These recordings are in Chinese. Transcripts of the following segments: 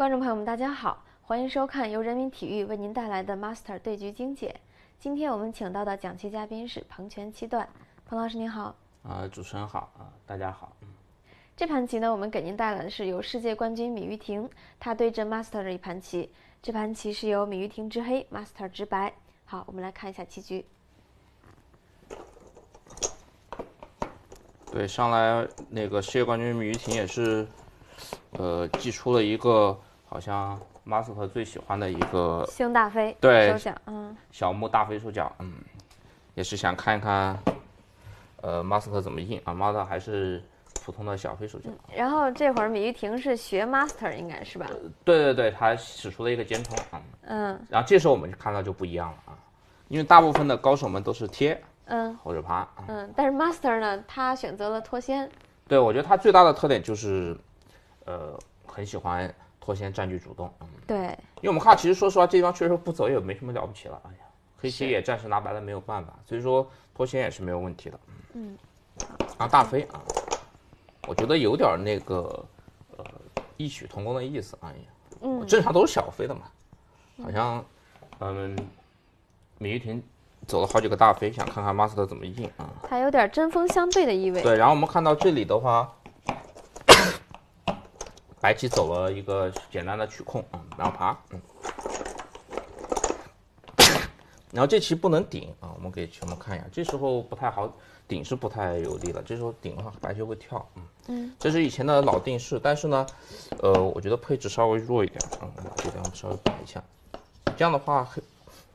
观众朋友们，大家好，欢迎收看由人民体育为您带来的 Master 对局精解。今天我们请到的讲棋嘉宾是彭全七段，彭老师您好。啊，主持人好啊，大家好。这盘棋呢，我们给您带来的是由世界冠军米玉婷她对阵 Master 的一盘棋。这盘棋是由米玉婷执黑，Master 执白。好，我们来看一下棋局。对，上来那个世界冠军米玉婷也是，呃，祭出了一个好像 Master 最喜欢的一个星大飞对嗯，小木大飞手脚，嗯，也是想看一看，呃，Master 怎么印啊，Master 还是普通的小飞手脚。然后这会儿米玉婷是学 Master 应该是吧？对对对，他使出了一个尖冲啊，嗯然后这时候我们就看到就不一样了啊，因为大部分的高手们都是贴嗯或者趴啊。嗯，但是 Master 呢，他选择了脱先，对，我觉得他最大的特点就是，呃，很喜欢脱先占据主动。嗯，对，因为我们看，其实说实话，这地方确实不走也没什么了不起了。哎呀，黑棋也暂时拿白了没有办法，所以说脱先也是没有问题的。嗯，然后大飞啊，我觉得有点那个呃异曲同工的意思。哎呀，嗯正常都是小飞的嘛，好像嗯，米玉婷走了好几个大飞，想看看 master 怎么应啊。他有点针锋相对的意味。对，然后我们看到这里的话，白棋走了一个简单的取控，嗯，然后爬，嗯，然后这棋不能顶啊，我们给球们看一下，这时候不太好顶是不太有利的，这时候顶的话白棋会跳，嗯嗯，这是以前的老定式，但是呢，呃，我觉得配置稍微弱一点，嗯，把这地方稍微摆一下，这样的话黑，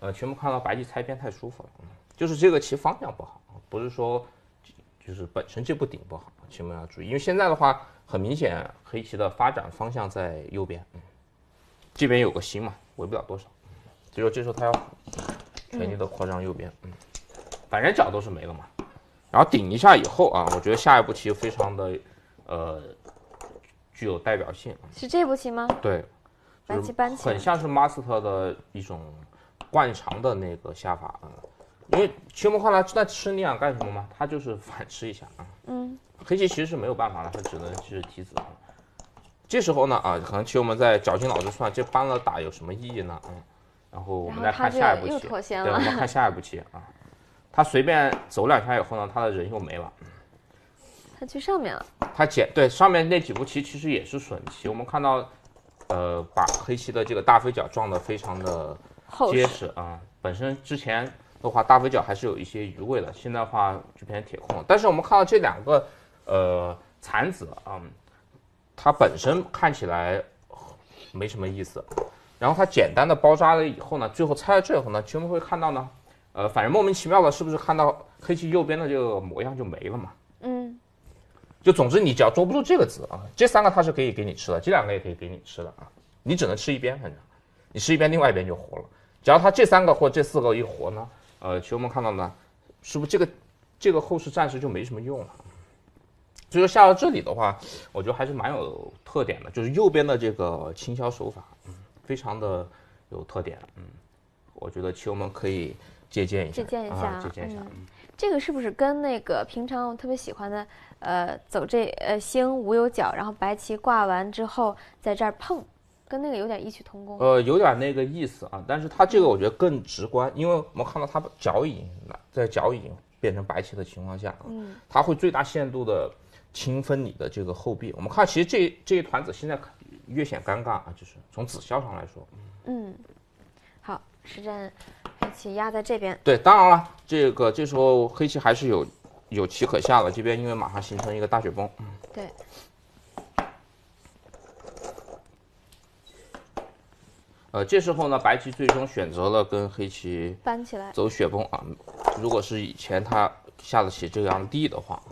呃，全部看到白棋拆边太舒服了，嗯，就是这个棋方向不好，不是说就是本身这步顶不好，请们要注意，因为现在的话，很明显黑棋的发展方向在右边，嗯，这边有个星嘛，围不了多少，所以说这时候他要全力的扩张右边，嗯，反正角都是没了嘛，然后顶一下以后啊，我觉得下一步棋非常的呃具有代表性，是这步棋吗？对，白就是棋搬起来很像是 master 的一种惯常的那个下法啊。因为秋木看他在吃你想干什么吗？他就是反吃一下啊。嗯，黑棋其实是没有办法了，他只能是提子。这时候呢啊，可能秋们在绞尽脑汁算这搬了打有什么意义呢？嗯，然后我们再看下一步棋，对，我。们看下一步棋啊。他随便走两下以后呢，他的人又没了。他去上面了。他捡对上面那几步棋其实也是损棋，我们看到，呃，把黑棋的这个大飞脚撞得非常的结实实啊。本身之前的话大飞脚还是有一些余味的，现在的话就变成铁控了。但是我们看到这两个呃残子啊、它本身看起来没什么意思，然后它简单的包扎了以后呢，最后拆了这以后呢，其实我们会看到呢，呃，反正莫名其妙的，是不是看到黑棋右边的这个模样就没了嘛？嗯，就总之你只要捉不住这个子啊，这三个它是可以给你吃的，这两个也可以给你吃的啊，你只能吃一边，反正你吃一边，另外一边就活了。只要它这三个或这四个一活呢，呃，其实我们看到呢，是不是这个这个后势暂时就没什么用了？所以说下到这里的话，我觉得还是蛮有特点的，就是右边的这个清消手法，嗯，非常的有特点，嗯，我觉得其实我们可以借鉴一下，借鉴一下啊，借鉴一下，这个是不是跟那个平常我特别喜欢的，呃，走这呃星无有角，然后白棋挂完之后在这儿碰，跟那个有点异曲同工。呃，有点那个意思啊，但是它这个我觉得更直观，因为我们看到它角已经在角已经变成白棋的情况下，啊嗯，它会最大限度的清分你的这个后壁。我们看，其实这这一团子现在越显尴尬啊，就是从子消上来说，嗯，好，实战黑棋压在这边，对，当然了，这个这时候黑棋还是有有棋可下了，这边因为马上形成一个大雪崩，嗯对，呃，这时候呢，白棋最终选择了跟黑棋搬起来，走雪崩啊。如果是以前他下得起这样地的话，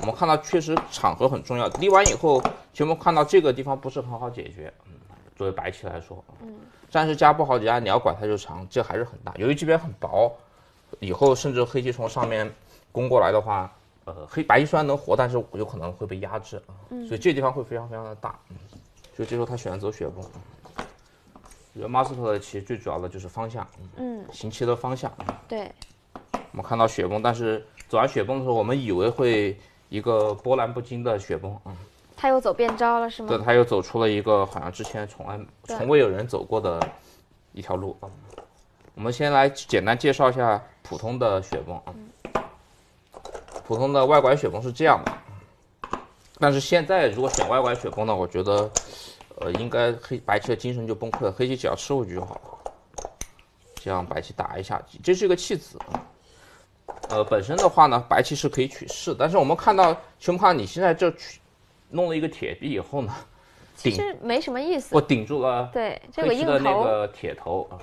我们看到确实场合很重要。立完以后，全部看到这个地方不是很好解决。嗯，作为白棋来说，嗯，暂时加不好夹，你要管它就长，这还是很大。由于这边很薄，以后甚至黑棋从上面攻过来的话，呃，黑白棋虽然能活，但是有可能会被压制啊。所以这地方会非常非常的大。嗯，所以这时候他选择走雪崩。Master 的棋最主要的就是方向，嗯，行棋的方向。对，我们看到雪崩，但是走完雪崩的时候，我们以为会一个波澜不惊的雪崩，嗯，他又走变招了是吗？对，他又走出了一个好像之前从来从未有人走过的一条路啊。我们先来简单介绍一下普通的雪崩啊。普通的外拐雪崩是这样的，但是现在如果选外拐雪崩呢，我觉得，呃，应该黑白棋的精神就崩溃了，黑棋只要吃回去就好了。这样白棋打一下，这是一个弃子啊。呃，本身的话呢，白棋是可以取士，但是我们看到熊胖，你现在这取弄了一个铁壁以后呢，顶其实没什么意思我。顶住了对，这个硬头，的那个铁头啊。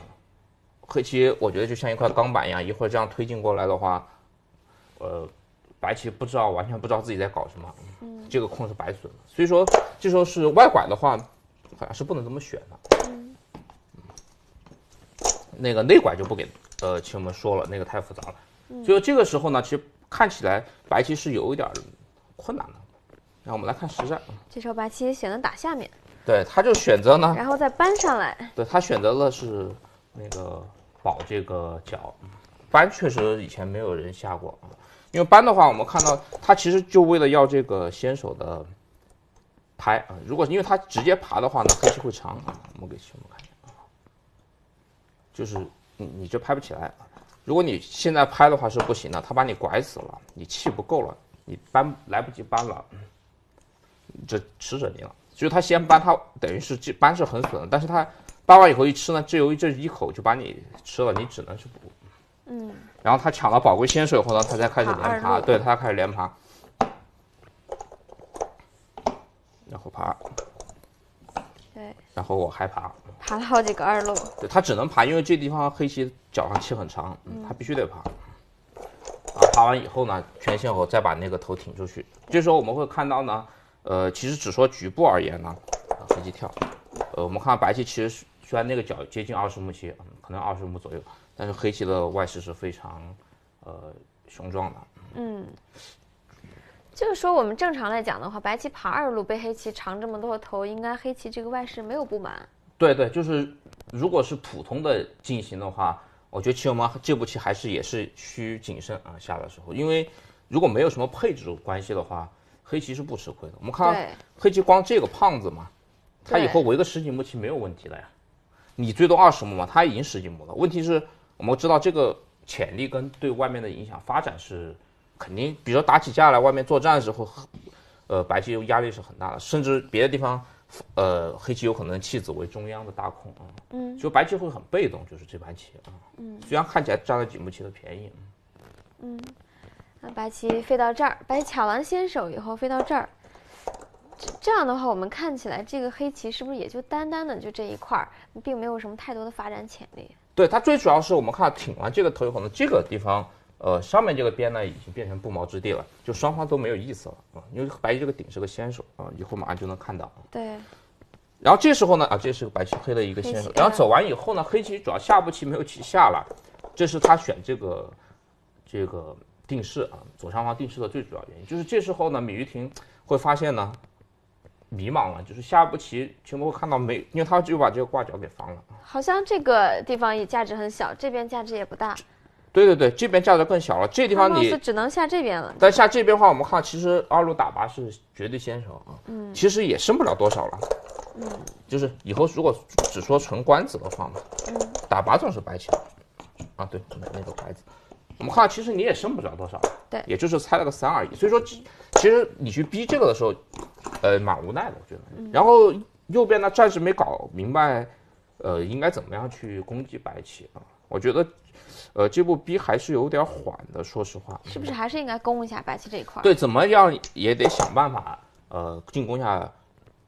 黑棋我觉得就像一块钢板一样，一会儿这样推进过来的话，呃，白棋不知道完全不知道自己在搞什么，嗯这个空是白损的。所以说这时候是外拐的话，好像是不能这么选的。嗯那个内拐就不给呃棋友们说了，那个太复杂了。嗯。所以这个时候呢，其实看起来白棋是有一点儿困难的。那我们来看实战，这时候白棋选择打下面，对，他就选择呢，然后再搬上来。对他选择了是那个保这个角，搬确实以前没有人下过。啊，因为搬的话，我们看到他其实就为了要这个先手的拍啊，如果因为他直接爬的话呢，黑棋会长啊，我们给棋友们看一下啊，就是你你就拍不起来啊，如果你现在拍的话是不行的，他把你拐死了，你气不够了，你搬来不及搬了，这吃着你了。就是他先搬，他等于是这搬是很损的，但是他搬完以后一吃呢，这由于这一口就把你吃了，你只能去补。嗯，然后他抢了宝贵先手以后呢，他才开始连爬，对他开始连爬，然后爬，对，然后我还爬，爬了好几个二路。对他只能爬，因为这地方黑棋脚上气很长，嗯，他必须得爬。啊，爬完以后呢，全线后再把那个头挺出去。这时候我们会看到呢，呃，其实只说局部而言呢，啊，黑棋跳，呃，我们看白棋其实虽然那个角接近二十目棋，嗯，可能二十目左右，但是黑棋的外势是非常，呃，雄壮的。嗯，就是说我们正常来讲的话，白棋爬二路被黑棋长这么多头，应该黑棋这个外势没有不满。对对，就是如果是普通的进行的话，我觉得棋友们这步棋还是也是需谨慎啊，下的时候，因为如果没有什么配置关系的话，黑棋是不吃亏的。我们看，黑棋光这个胖子嘛，他以后围个十几目棋没有问题的呀。你最多二十目嘛，他已经十几目了。问题是我们知道这个潜力跟对外面的影响发展是肯定，比如说打起架来，外面作战的时候，呃，白棋压力是很大的，甚至别的地方，呃，黑棋有可能弃子为中央的大空啊。嗯，就白棋会很被动，就是这盘棋啊。嗯，虽然看起来占了几目棋的便宜，嗯那白棋飞到这儿，白棋抢完先手以后飞到这儿，这这样的话，我们看起来这个黑棋是不是也就单单的就这一块儿，并没有什么太多的发展潜力？对它最主要是我们看挺完这个头以后呢，这个地方，呃，上面这个边呢已经变成不毛之地了，就双方都没有意思了啊、因为白棋这个顶是个先手啊、以后马上就能看到。对，然后这时候呢，啊，这是个白棋黑的一个先，手然后走完以后呢，黑棋主要下步棋没有棋下了，这是他选这个这个定式啊，左上方定式的最主要原因，就是这时候呢，米玉婷会发现呢。迷茫了，就是下步棋全部会看到没，因为他就把这个挂角给防了。好像这个地方也价值很小，这边价值也不大，对对对，这边价格更小了。这地方你似只能下这边了。但下这边的话，我们看其实二路打拔是绝对先手啊，嗯，其实也升不了多少了，嗯，就是以后如果只说纯官子的话嘛，嗯，打拔总是白棋，啊，对，那那个白子，我们看其实你也升不了多少，对也就是猜了个三而已。所以说，其其实你去逼这个的时候，呃，蛮无奈的，我觉得。然后右边呢，暂时没搞明白，呃，应该怎么样去攻击白棋啊？我觉得，呃，这步逼还是有点缓的，说实话。是不是还是应该攻一下白棋这一块儿？对，怎么样也得想办法，呃，进攻一下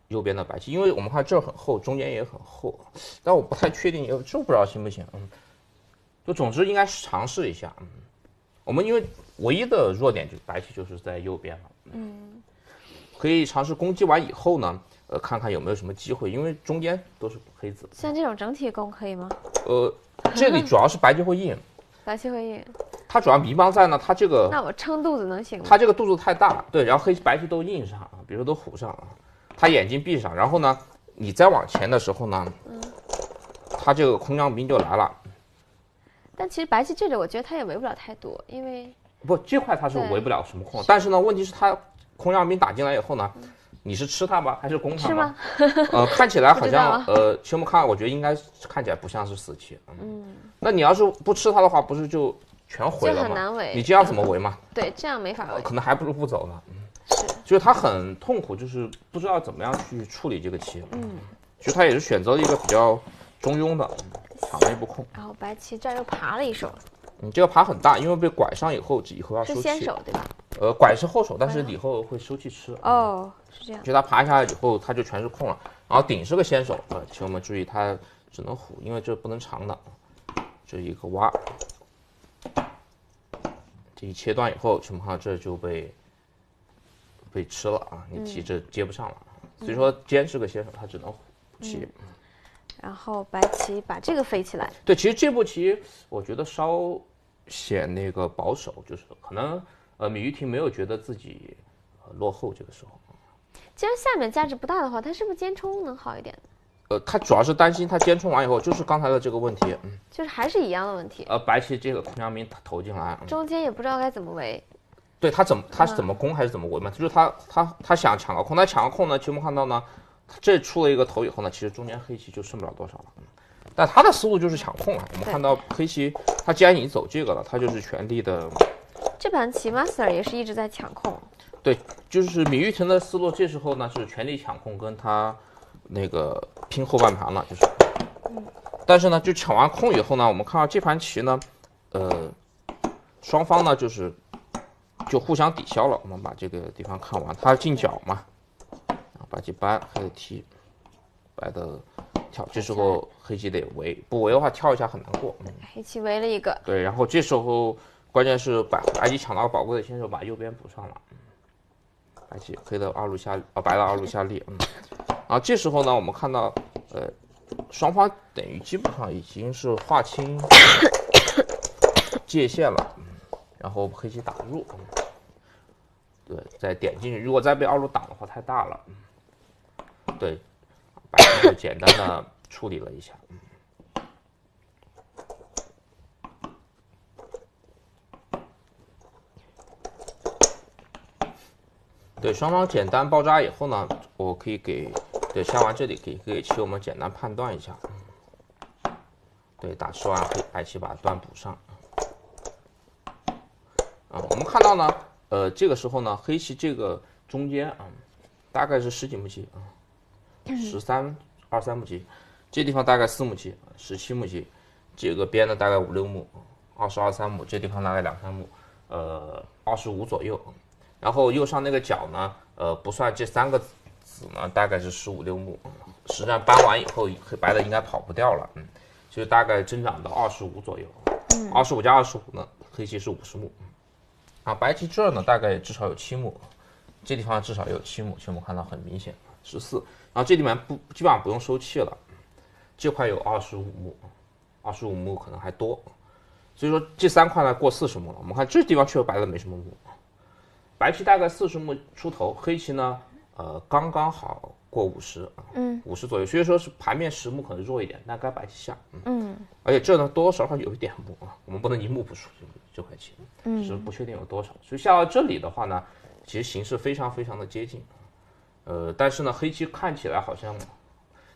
右边的白棋，因为我们看这儿很厚，中间也很厚，但我不太确定，这不知道行不行，嗯，就总之应该是尝试一下，嗯，我们因为唯一的弱点就是白棋就是在右边了，嗯，可以尝试攻击完以后呢，呃，看看有没有什么机会，因为中间都是黑子，像这种整体攻可以吗？呃，这里主要是白棋会硬，白棋会硬，它主要迷茫在呢，它这个那我撑肚子能行吗？它这个肚子太大，对，然后黑白棋都硬上啊，比如说都虎上啊，他眼睛闭上，然后呢，你再往前的时候呢，嗯他这个空降兵就来了，但其实白棋这里我觉得他也围不了太多，因为不，这块他是围不了什么空，但是呢，问题是他空降兵打进来以后呢，你是吃它吗？还是攻它是吗？呃，看起来 好像呃，全部看，我觉得应该看起来不像是死棋。嗯，那你要是不吃它的话，不是就全毁了吗？很难围你这样怎么围嘛？对，这样没法围。呃可能还不如不走呢。嗯是，就是他很痛苦，就是不知道怎么样去处理这个棋。嗯，其实他也是选择了一个比较中庸的，抢了一步空。然后白棋这儿又爬了一手，你这个爬很大，因为被拐上以后，以后要收是。先手对吧？呃，拐是后手，但是以后会收气吃。哦，是这样。就他爬下来以后，他就全是空了。然后顶是个先手，呃，请我们注意，他只能虎，因为这不能长的，这一个挖，这一切断以后，请看这就被被吃了啊，你提这接不上了。所以说尖是个先手，他只能虎棋。然后白棋把这个飞起来，对，其实这步棋我觉得稍显那个保守，就是可能呃米玉婷没有觉得自己、呃、落后这个时候。既然下面价值不大的话，他是不是尖冲能好一点？呃，他主要是担心他尖冲完以后，就是刚才的这个问题，嗯，就是还是一样的问题，呃，白棋这个空阳明他投进来，嗯中间也不知道该怎么围。对他怎么他是怎么攻还是怎么围嘛？就是他他他想抢个空，他抢个空呢，其实我们看到呢，他这出了一个头以后呢，其实中间黑棋就剩不了多少了。嗯但他的思路就是抢空啊。我们看到黑棋，他既然已经走这个了，他就是全力的，这盘棋 master 也是一直在抢控。对，就是米玉婷的思路，这时候呢是全力抢控，跟他那个拼后半盘了，就是。但是呢，就抢完空以后呢，我们看到这盘棋呢，呃，双方呢就是就互相抵消了。我们把这个地方看完，他进角嘛，然后白棋搬开始踢，白的跳，这时候黑棋得围，不围的话跳一下很难过。嗯，黑棋围了一个，对，然后这时候关键是白白棋抢到宝贵的先手，把右边补上了。嗯白棋黑的二路下啊，白的二路下力，嗯，然后这时候呢，我们看到呃，双方等于基本上已经是划清界限了，嗯，然后黑棋打入，对，再点进去，如果再被二路挡的话太大了，对，白棋就简单的处理了一下，嗯。对，双方简单包扎以后呢，我可以给对下完这里可以给棋我们简单判断一下。对，打吃完黑白棋把断补上。啊，我们看到呢，呃，这个时候呢，黑棋这个中间啊，大概是十几目棋啊，十三二三目棋，这地方大概四目棋，十七目棋，这个边呢大概五六目，二十二三目，这地方大概两三目，呃，二十五左右。然后右上那个角呢，呃，不算这三个子呢，大概是十五六目。实战搬完以后，黑白的应该跑不掉了，嗯，就大概增长到二十五左右。二十五加二十五呢，黑棋是五十目。啊，白棋这儿呢，大概至少有七目，这地方至少有七目，其实我们看到很明显，十四。然后这里面不基本上不用收气了，这块有二十五目，二十五目可能还多，所以说这三块呢过四十目了。我们看这地方确实白的没什么目，白棋大概四十目出头，黑棋呢，呃，刚刚好过五十啊，嗯，五十左右，所以说是盘面十目可能弱一点，但该白棋下，嗯，嗯。而且这呢多多少少有一点目啊，我们不能一目不出这这块棋，嗯。只是不确定有多少，所以下到这里的话呢，其实形势非常非常的接近，呃，但是呢，黑棋看起来好像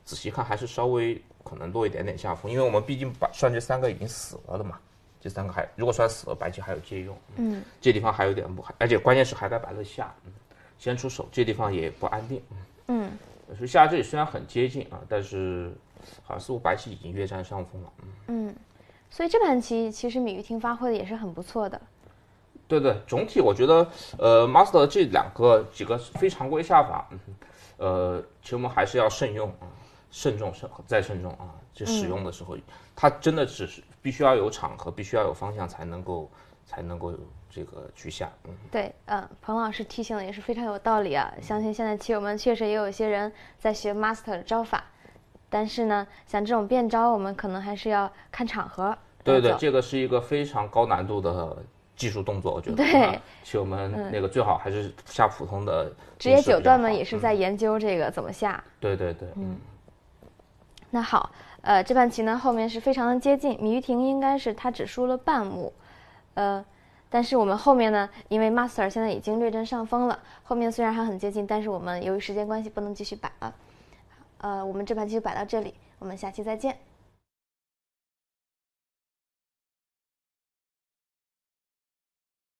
仔细看还是稍微可能落一点点下风，因为我们毕竟把算这三个已经死了的嘛，这三个还如果算死了，白棋还有借用，嗯，这地方还有点不，而且关键是还在白的下，嗯，先出手，这地方也不安定，嗯，所以下这里虽然很接近啊，但是好像似乎白棋已经越占上风了，嗯。嗯，所以这盘棋其实米玉婷发挥的也是很不错的。对对，总体我觉得，呃，master 这两个几个非常规下法，嗯，呃，其实我们还是要慎用啊，慎重慎再慎重啊。就使用的时候，它真的只是必须要有场合，必须要有方向才能够才能够这个去下。嗯，对，嗯，彭老师提醒的也是非常有道理啊。相信现在棋友们确实也有一些人在学 master 的招法，但是呢，像这种变招，我们可能还是要看场合。对对，这个是一个非常高难度的技术动作，我觉得。对啊，棋友们那个最好还是下普通的职业九段们也是在研究这个怎么下。对对对，嗯，那好，呃，这盘棋呢后面是非常的接近，米玉婷应该是她只输了半目，呃，但是我们后面呢，因为 master 现在已经略占上风了，后面虽然还很接近，但是我们由于时间关系不能继续摆了。呃，我们这盘棋就摆到这里，我们下期再见。